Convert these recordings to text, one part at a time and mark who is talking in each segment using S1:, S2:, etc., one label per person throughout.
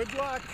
S1: Good luck.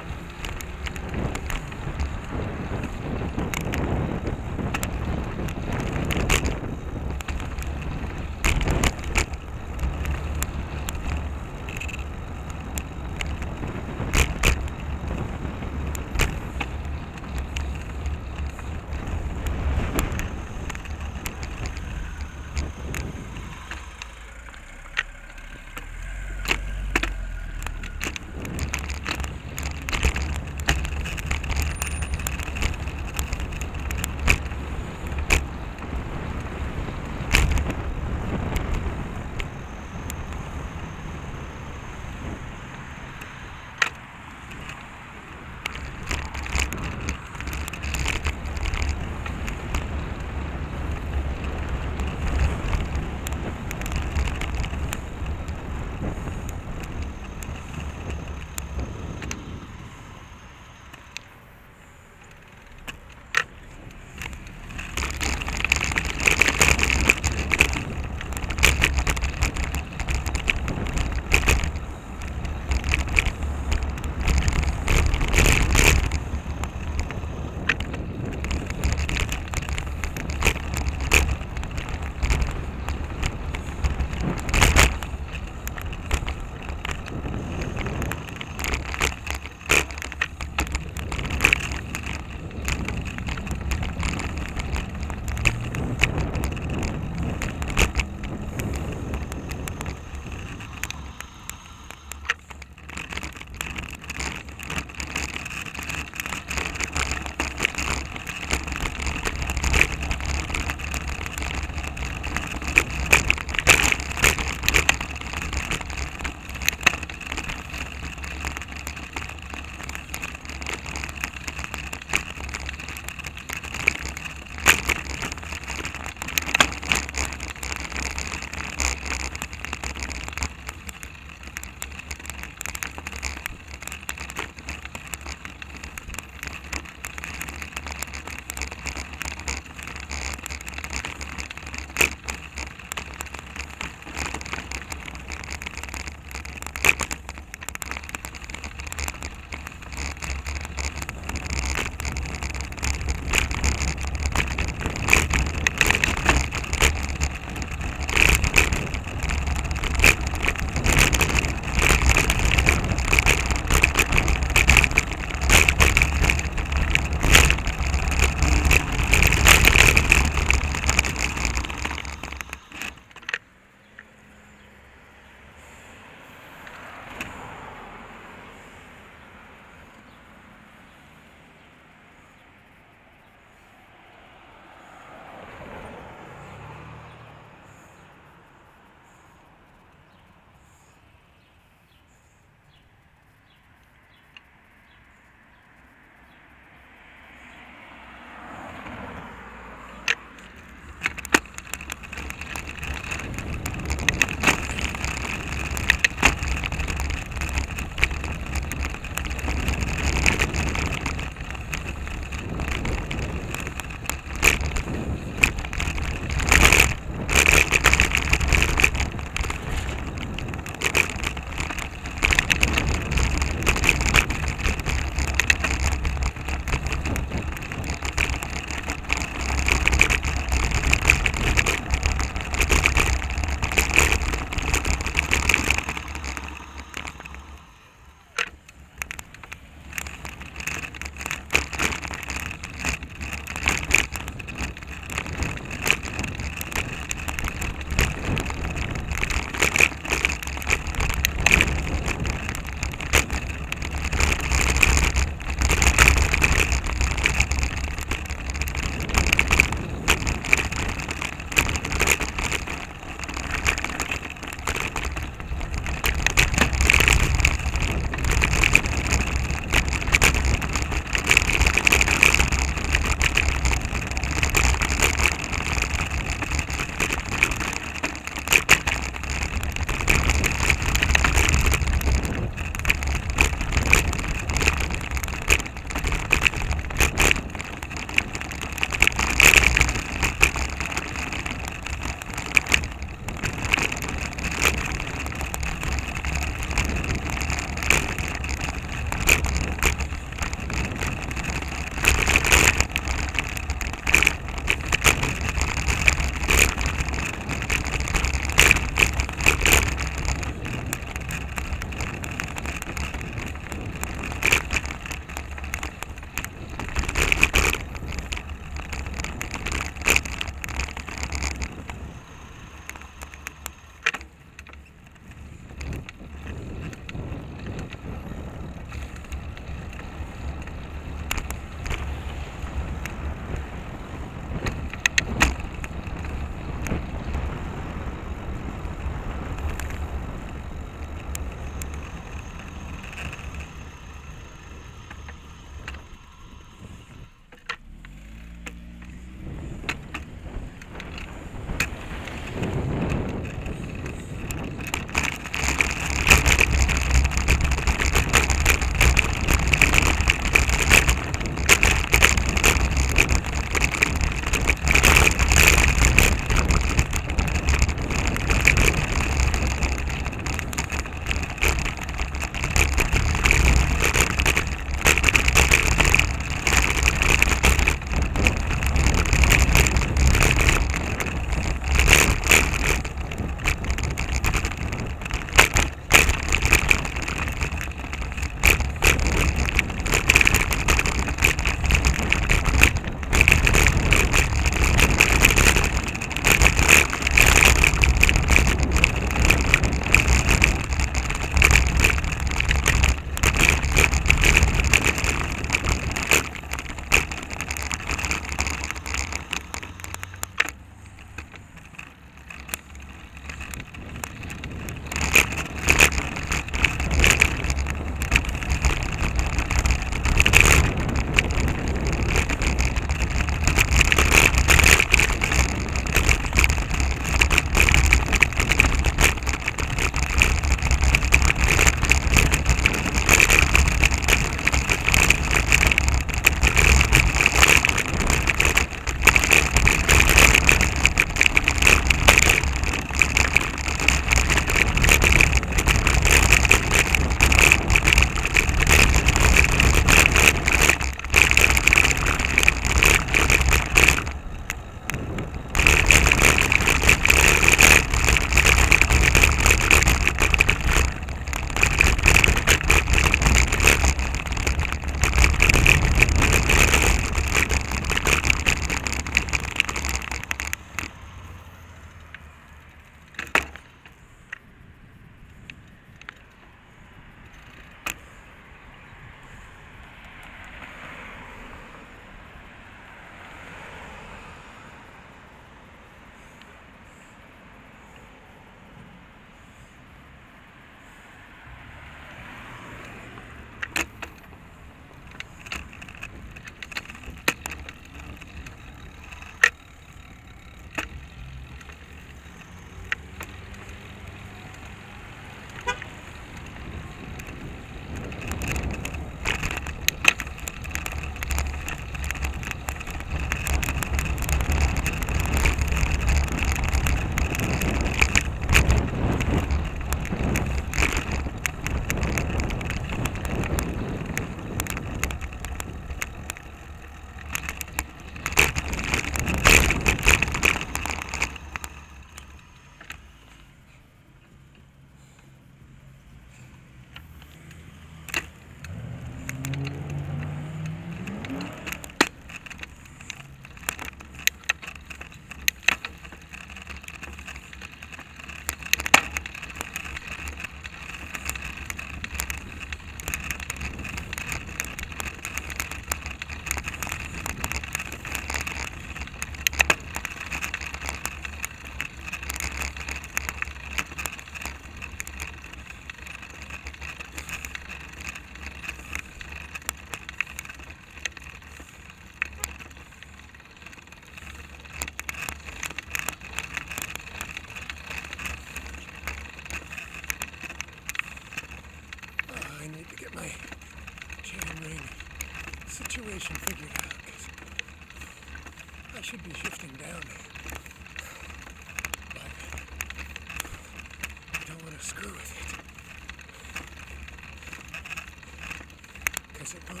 S1: Because it will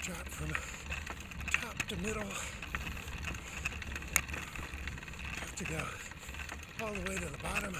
S1: drop from top to middle. Have to go all the way to the bottom.